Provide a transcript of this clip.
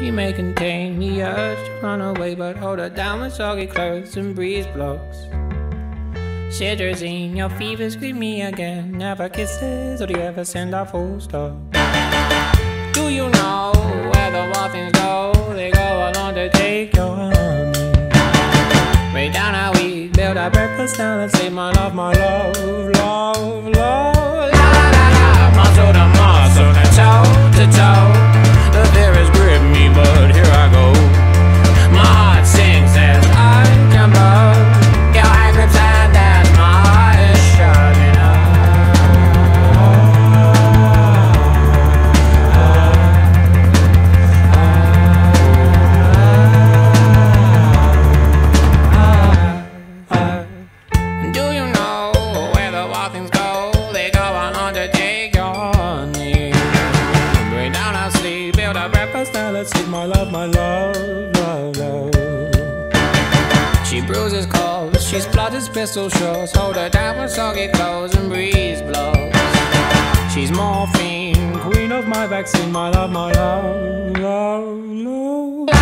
She may contain the urge to run away, but hold her down with soggy clothes and breeze blocks. Cetirizine, your fever scream me again. Never kisses, or do you ever send a full stop? Do you know where the things go? They go along to take your honey. Way down how we build our breakfast down and say, My love, my love, love, a breakfast, now let's eat my love, my love, love, love. She bruises calls, she splutters pistol shots. Hold her down with soggy clothes and breeze blows. She's morphine, queen of my vaccine, my love, my love, love, love.